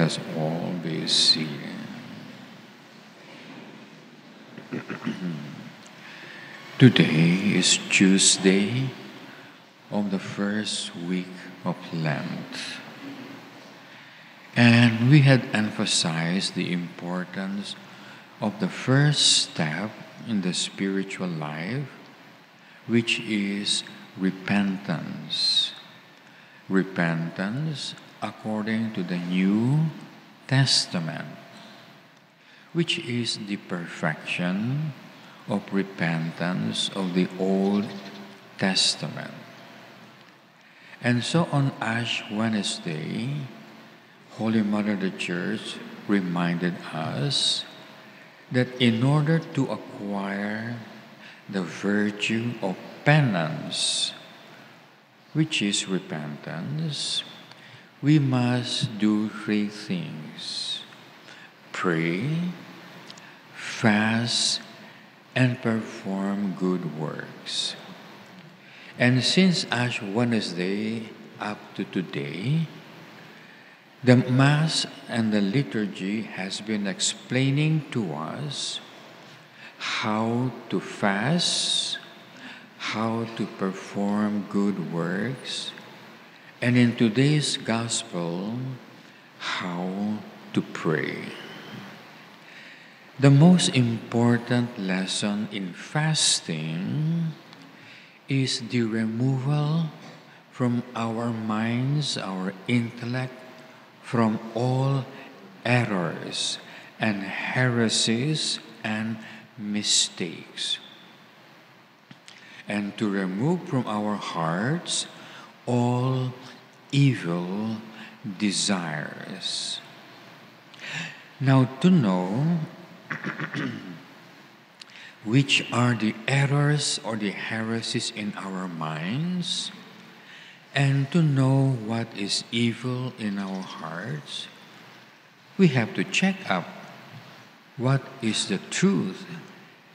us all be seated. Today is Tuesday of the first week of Lent. And we had emphasized the importance of the first step in the spiritual life, which is repentance. Repentance according to the New Testament, which is the perfection of repentance of the Old Testament. And so on Ash Wednesday, Holy Mother the Church reminded us that in order to acquire the virtue of penance, which is repentance, we must do three things pray, fast, and perform good works. And since Ash Wednesday up to today, the Mass and the liturgy has been explaining to us how to fast, how to perform good works, and in today's Gospel, how to pray. The most important lesson in fasting is the removal from our minds, our intellect, from all errors and heresies and mistakes. And to remove from our hearts all evil desires. Now, to know which are the errors or the heresies in our minds, and to know what is evil in our hearts, we have to check up what is the truth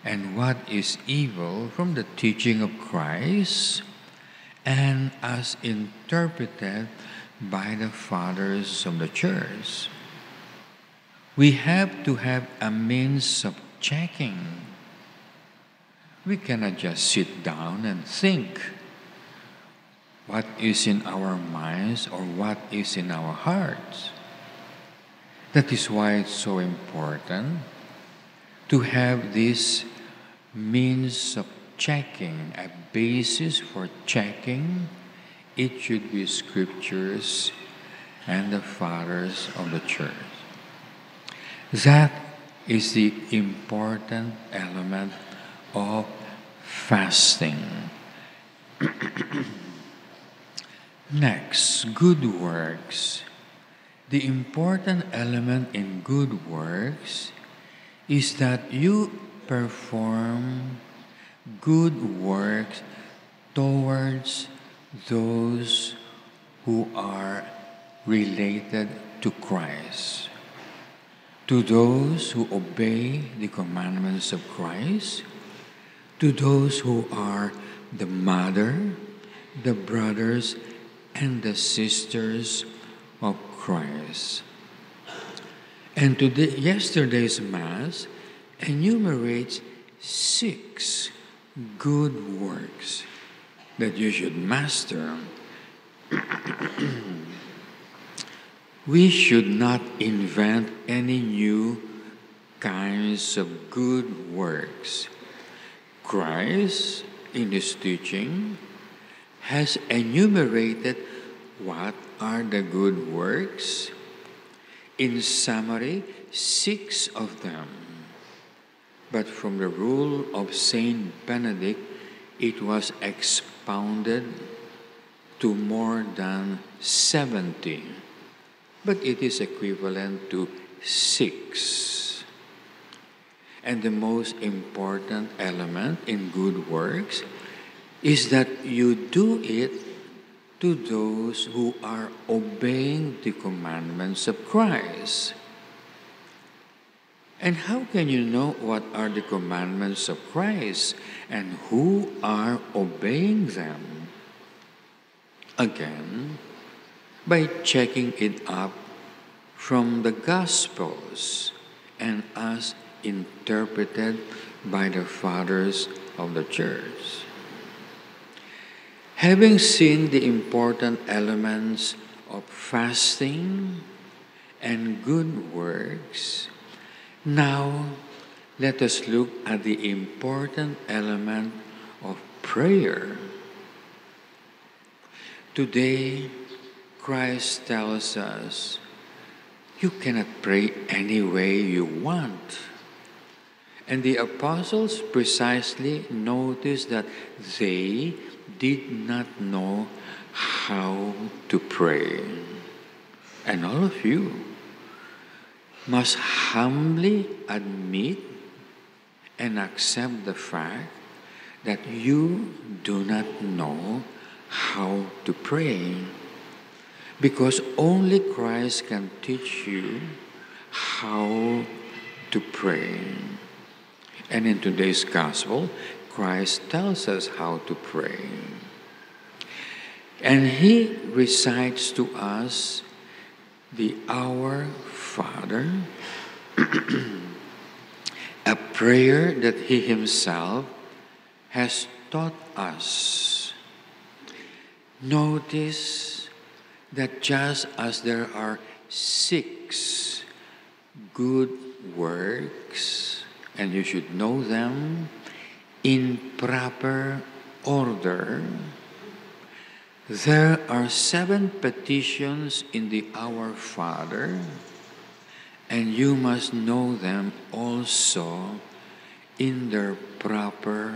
and what is evil from the teaching of Christ and as interpreted by the fathers of the church. We have to have a means of checking. We cannot just sit down and think what is in our minds or what is in our hearts. That is why it's so important to have this means of checking, a basis for checking. It should be scriptures and the fathers of the church. That is the important element of fasting. Next, good works. The important element in good works is that you perform good works towards those who are related to Christ. To those who obey the commandments of Christ, to those who are the mother, the brothers, and the sisters of Christ. And today, yesterday's Mass enumerates six good works that you should master. we should not invent any new kinds of good works. Christ, in his teaching, has enumerated what are the good works. In summary, six of them. But from the rule of Saint Benedict, it was expounded to more than 70. But it is equivalent to six. And the most important element in good works is that you do it to those who are obeying the commandments of Christ. And how can you know what are the commandments of Christ and who are obeying them? again by checking it up from the Gospels and as interpreted by the fathers of the church. Having seen the important elements of fasting and good works, now let us look at the important element of prayer. Today, Christ tells us you cannot pray any way you want. And the apostles precisely noticed that they did not know how to pray. And all of you must humbly admit and accept the fact that you do not know how to pray. Because only Christ can teach you how to pray. And in today's gospel, Christ tells us how to pray. And he recites to us the Our Father, a prayer that he himself has taught us. Notice that just as there are six good works, and you should know them in proper order, there are seven petitions in the Our Father, and you must know them also in their proper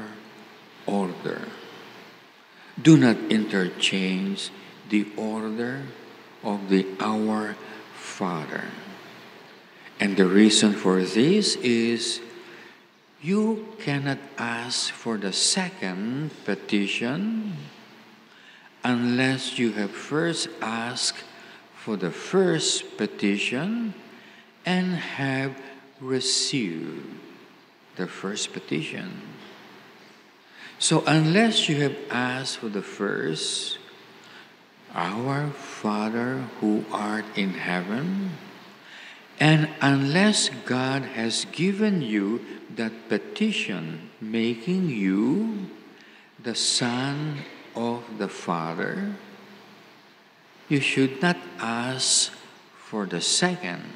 order. Do not interchange the order of the Our Father. And the reason for this is you cannot ask for the second petition unless you have first asked for the first petition and have received the first petition. So, unless you have asked for the first, Our Father who art in heaven, and unless God has given you that petition, making you the Son of the Father, you should not ask for the second,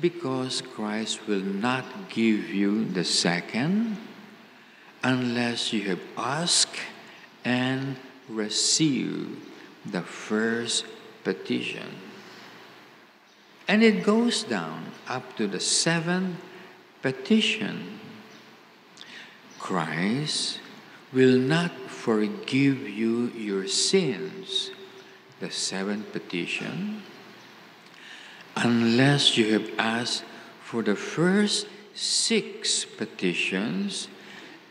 because Christ will not give you the second unless you have asked and received the first petition. And it goes down up to the seventh petition. Christ will not forgive you your sins, the seventh petition, unless you have asked for the first six petitions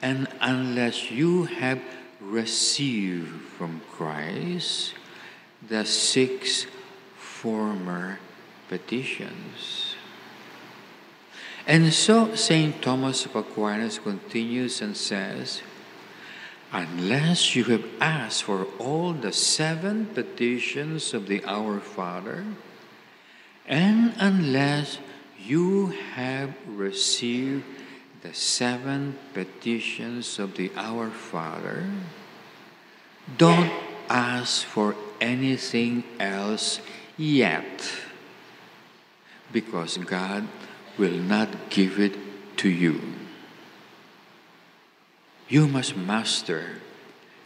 and unless you have received from Christ the six former petitions. And so St. Thomas of Aquinas continues and says, Unless you have asked for all the seven petitions of the Our Father, and unless you have received the seven petitions of the Our Father, don't ask for anything else yet, because God will not give it to you. You must master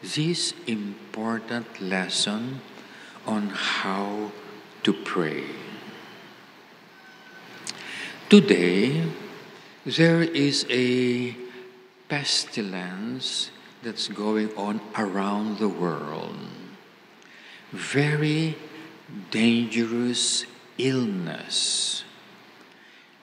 this important lesson on how to pray. Today, there is a pestilence that's going on around the world. Very dangerous illness.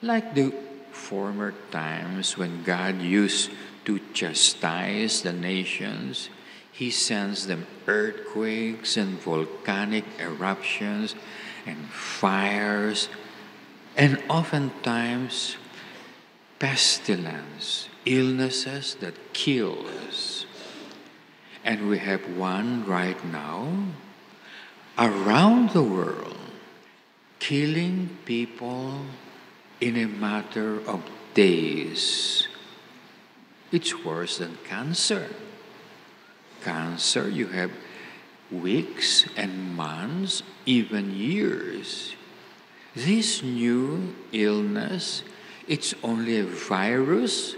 Like the former times when God used to chastise the nations, He sends them earthquakes and volcanic eruptions and fires, and oftentimes pestilence, illnesses that kill us. And we have one right now around the world killing people in a matter of days. It's worse than cancer. Cancer, you have weeks and months, even years. This new illness, it's only a virus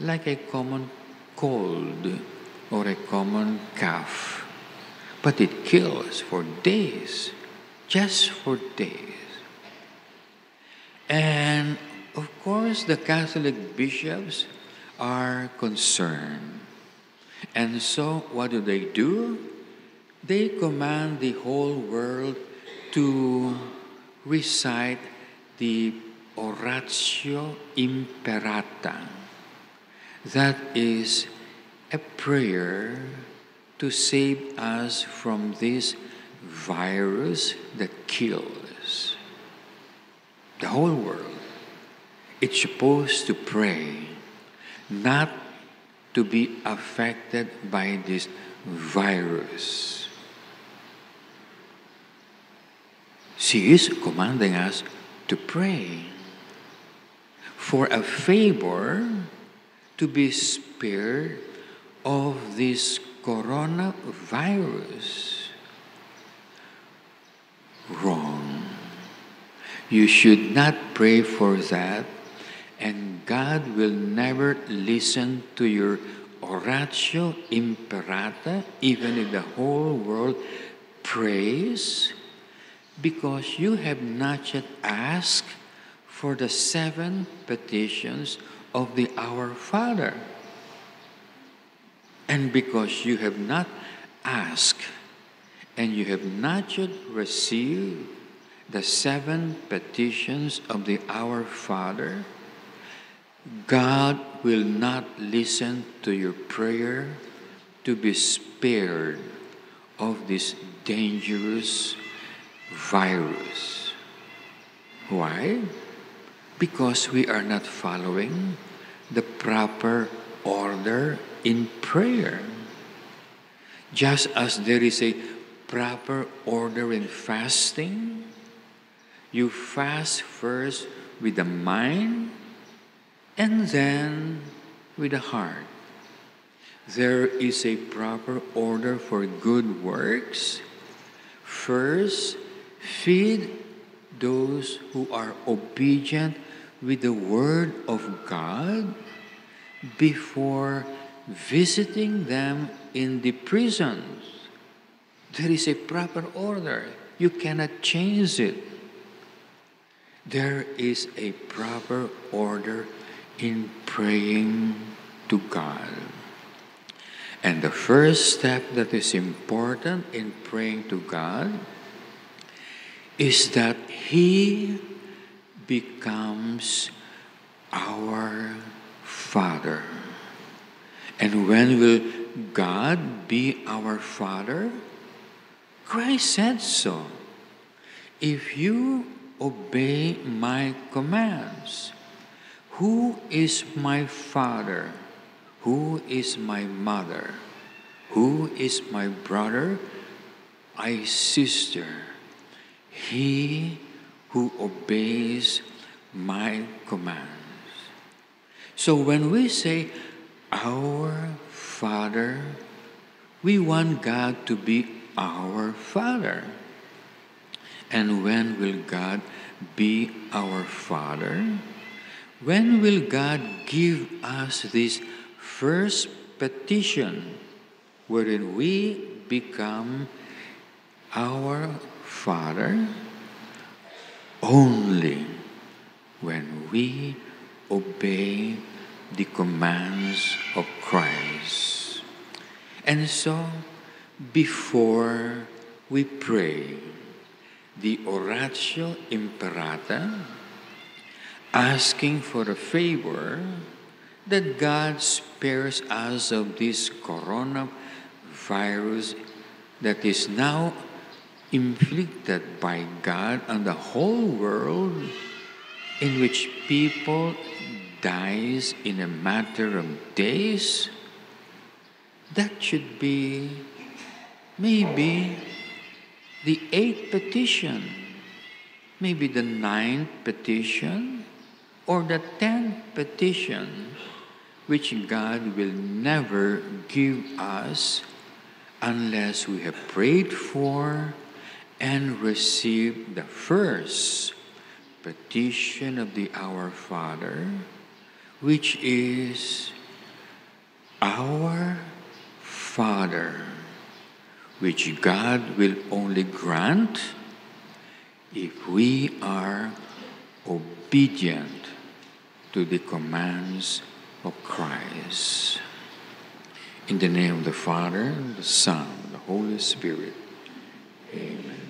like a common cold or a common cough, but it kills for days, just for days. And of course, the Catholic bishops are concerned. And so, what do they do? They command the whole world to recite the Oratio Imperata. That is a prayer to save us from this virus that kills the whole world. It's supposed to pray, not to be affected by this virus. She is commanding us to pray for a favor to be spared of this coronavirus. Wrong. You should not pray for that, and God will never listen to your oratio imperata, even if the whole world prays, because you have not yet asked for the seven petitions of the Our Father. And because you have not asked and you have not yet received the seven petitions of the Our Father, God will not listen to your prayer to be spared of this dangerous virus. Why? Because we are not following the proper order in prayer. Just as there is a proper order in fasting, you fast first with the mind and then with the heart. There is a proper order for good works. First, feed those who are obedient with the Word of God before visiting them in the prisons. There is a proper order. You cannot change it. There is a proper order in praying to God. And the first step that is important in praying to God is that He becomes our Father. And when will God be our Father? Christ said so. If you obey my commands, who is my father? Who is my mother? Who is my brother? My sister. He who obeys my commands. So when we say, Our Father, we want God to be our Father. And when will God be our Father? When will God give us this first petition wherein we become our Father? Only when we obey the commands of Christ. And so, before we pray the Oratio Imperata, asking for a favor that God spares us of this coronavirus that is now inflicted by God on the whole world in which people dies in a matter of days. That should be maybe the eighth petition, maybe the ninth petition, or the tenth petition, which God will never give us unless we have prayed for and received the first petition of the Our Father, which is Our Father, which God will only grant if we are obedient to the commands of Christ. In the name of the Father, the Son, and the Holy Spirit. Amen.